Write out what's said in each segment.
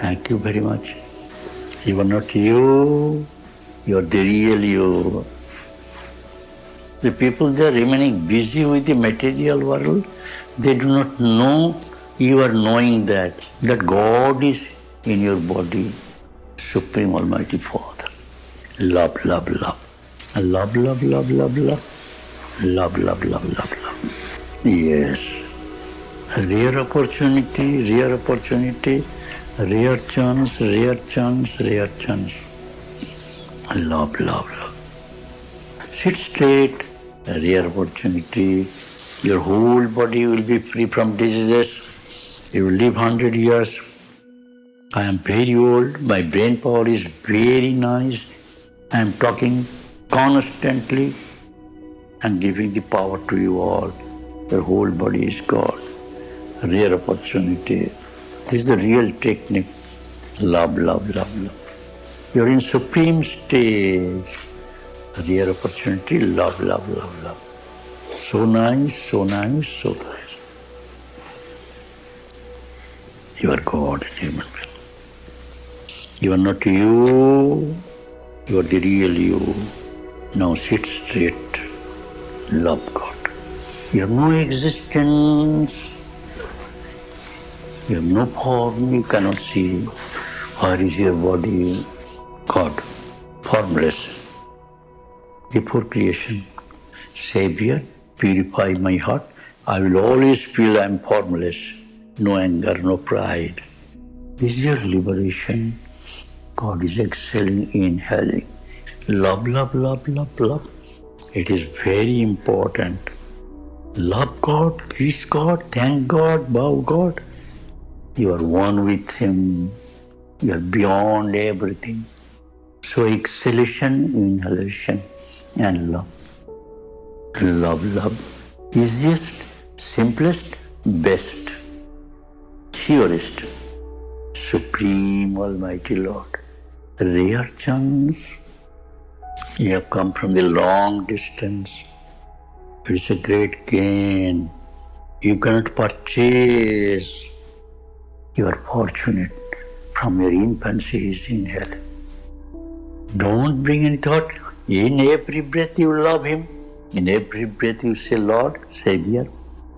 Thank you very much. You are not you, you are the real you. The people they are remaining busy with the material world, they do not know you are knowing that, that God is in your body, Supreme Almighty Father. Love, love, love. Love, love, love, love, love. Love, love, love, love, love. Yes. Rare opportunity, rare opportunity, chance, rare chance. Love, love, love. Sit straight, rare opportunity. Your whole body will be free from diseases. You will live 100 years. I am very old. My brain power is very nice. I am talking constantly and giving the power to you all. Your whole body is God. Rare opportunity. This is the real technique. Love, love, love, love. You're in supreme stage. Rare opportunity. Love, love, love, love. So nice, so nice, so nice. You are God, human being. You are not you, you are the real you. Now sit straight, love God. You have no existence, you have no form, you cannot see. Where is your body? God, formless. Before creation, Savior, purify my heart. I will always feel I am formless, no anger, no pride. This is your liberation. God is exhaling, inhaling. Love, love, love, love, love. It is very important. Love God, kiss God, thank God, bow God. You are one with Him. You are beyond everything. So exhalation, inhalation, and love. Love, love. Easiest, simplest, best, surest, Supreme Almighty Lord. Rare chance. You have come from the long distance. It's a great gain. You cannot purchase. You are fortunate from your infancy is in hell. Don't bring any thought. In every breath you love Him. In every breath you say, Lord, Savior.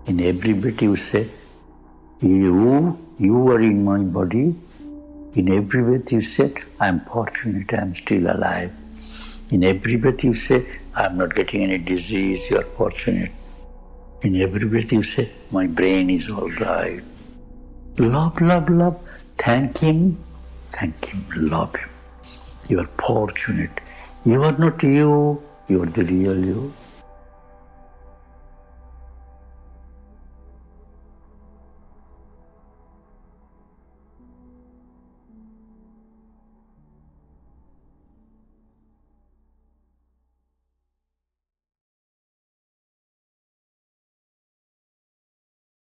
In every breath you say, You, you are in my body. In every breath you say, I am fortunate, I am still alive. In every breath you say, I am not getting any disease, you are fortunate. In every breath you say, my brain is all right. Love, love, love. Thank Him, thank Him, love Him. You are fortunate. You are not you, you are the real you.